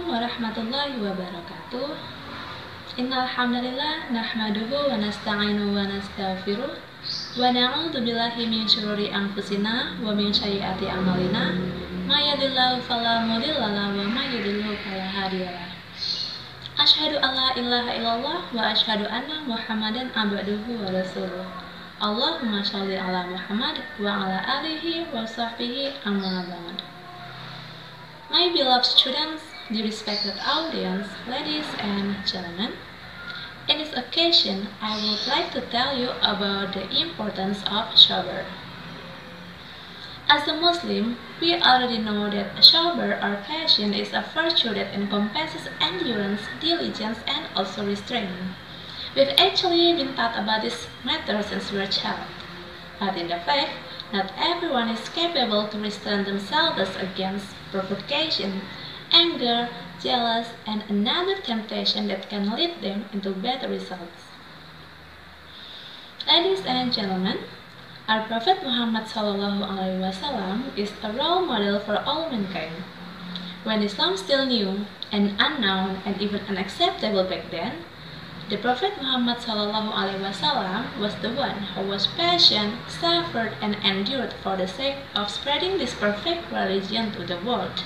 warahmatullahi wabarakatuh. Innalhamdulillah nahmaduhu wa nasta'inu wa nastaghfiruh wa na'udzu billahi min syururi anfusina wa min sayyiati a'malina. May yahdihillahu fala mudhillalah wa may yudhlil fala hadiyalah Asyhadu an la ilaha illallah wa asyhadu anna Muhammadan abduhu wa rasuluh. Allahumma sholli ala Muhammad wa ala alihi wa sahbihi amma ba'd. My beloved students, respected audience, ladies and gentlemen, in this occasion, I would like to tell you about the importance of shabr. As a Muslim, we already know that shabr or passion is a virtue that encompasses endurance, diligence, and also restraint. We've actually been taught about this matter since we were child. But in the fact, not everyone is capable to restrain themselves against provocation, anger, jealous, and another temptation that can lead them into bad results. Ladies and gentlemen, our Prophet Muhammad SAW is a role model for all mankind. When Islam still new and unknown and even unacceptable back then, the Prophet Muhammad SAW was the one who was patient, suffered, and endured for the sake of spreading this perfect religion to the world.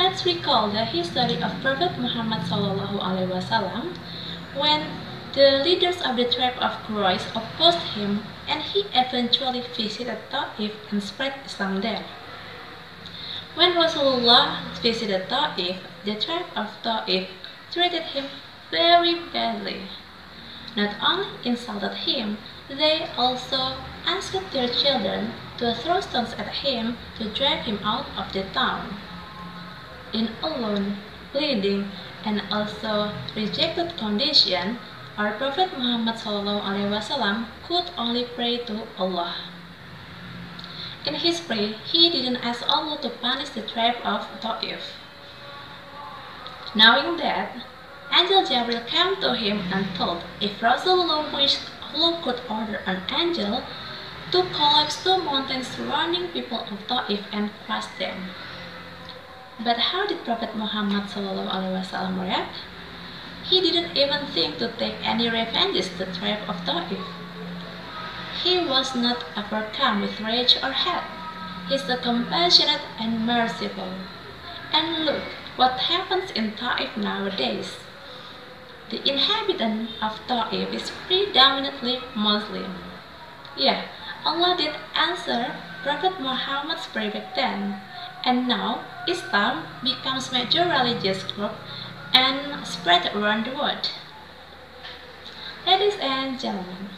Let's recall the history of Prophet Muhammad SAW when the leaders of the tribe of Quraysh opposed him and he eventually visited Ta'if and spread Islam there. When Rasulullah visited Ta'if, the tribe of Ta'if treated him very badly. Not only insulted him, they also asked their children to throw stones at him to drive him out of the town. In alone, bleeding, and also rejected condition, our Prophet Muhammad SAW could only pray to Allah. In his prayer, he didn't ask Allah to punish the tribe of Ta'if. Knowing that, Angel Gabriel came to him and told if Rasulullah wished, Allah could order an angel to collapse two mountains surrounding people of Ta'if and crush them. But how did Prophet Muhammad SAW react? He didn't even think to take any revenge to the tribe of Ta'if. He was not overcome with rage or hate. He is compassionate and merciful. And look what happens in Ta'if nowadays. The inhabitant of Ta'if is predominantly Muslim. Yeah, Allah did answer Prophet Muhammad's prayer back then, and now Islam becomes major religious group and spread around the world. Ladies and gentlemen,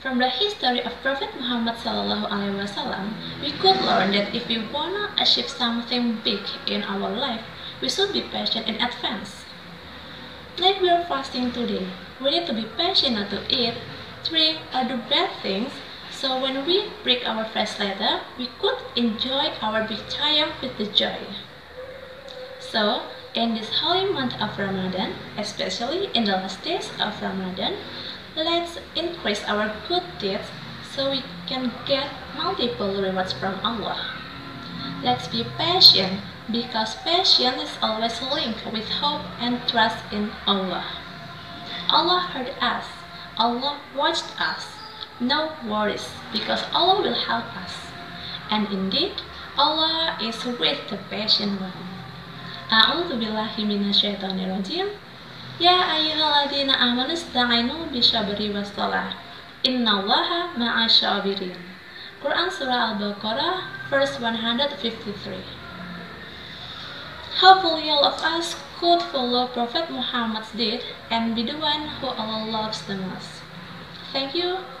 from the history of Prophet Muhammad SAW, we could learn that if we wanna achieve something big in our life, we should be patient in advance. Like we are fasting today, we need to be patient not to eat, drink, or do bad things, so when we break our fast later, we could enjoy our big triumph with the joy. So, in this holy month of Ramadan, especially in the last days of Ramadan, let's increase our good deeds so we can get multiple rewards from Allah. Let's be patient because patience is always linked with hope and trust in Allah. Allah heard us. Allah watched us. No worries, because Allah will help us. And indeed, Allah is with the patient one. A'udzu billahi minasyaitonir rajim. Ya ayyuhalladzina amanu ista'inu bisyabri wassalah. Innallaha ma'asyabirin. Quran Surah Al-Baqarah, verse 153. Hopefully all of us could follow Prophet Muhammad's deed and be the one who Allah loves the most. Thank you.